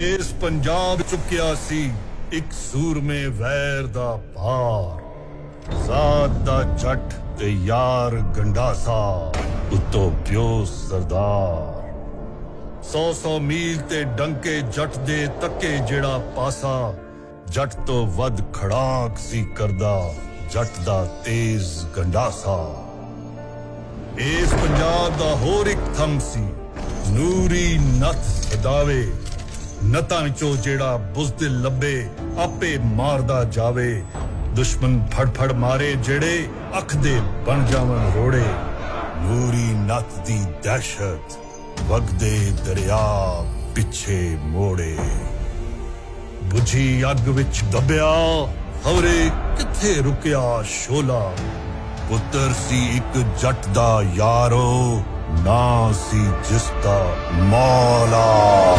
ਇਸ ਪੰਜਾਬ ਚੁੱਕਿਆ ਸੀ ਇੱਕ ਸੂਰਮੇ ਵੈਰ ਦਾ ਭਾਰ ਜ਼ਾਤ ਦਾ ਜੱਟ ਤੇ ਯਾਰ ਗੰਡਾਸਾ ਉਤੋਂ ਪਿਓ ਸਰਦਾਰ। ਸੌ ਸੌ ਮੀਲ ਤੇ ਡੰਕੇ ਜੱਟ ਦੇ ਤੱਕੇ ਜਿਹੜਾ ਪਾਸਾ, ਜੱਟ ਤੋਂ ਵੱਧ ਖੜਾਕ ਸੀ ਕਰਦਾ, ਜੱਟ ਦਾ ਤੇਜ਼ ਗੰਡਾਸਾ ਇਸ ਪੰਜਾਬ ਦਾ ਹੋਰ ਇੱਕ ਥੰਮ ਸੀ, ਨੂਰੀ ਨੱਥ ਸਦਾਵੇ ਨਤਾਂ ਵਿੱਚੋਂ ਜਿਹੜਾ ਬੁਜ਼ਦਿਲ ਲੱਭੇ ਆਪੇ ਮਾਰਦਾ ਜਾਵੇ, ਦੁਸ਼ਮਣ ਫੜ ਫੜ ਮਾਰੇ ਜਿਹੜੇ ਅੱਖ ਦੇ ਬਣ ਜਾਵਨ ਰੋੜੇ। ਨੂਰੀ ਨੱਥ ਦੀ ਦਹਿਸ਼ਤ ਵਗਦੇ ਦਰਿਆ ਪਿੱਛੇ ਮੋੜੇ। ਬੁਝੀ ਅੱਗ ਵਿੱਚ ਦਬਿਆ ਹਵਰੇ ਕਿੱਥੇ ਰੁਕਿਆ ਸ਼ੋਲਾ? ਪੁੱਤਰ ਸੀ ਇੱਕ ਜੱਟ ਦਾ ਯਾਰੋ, ਨਾ ਸੀ ਜਿਸ ਦਾ ਮੌਲਾ।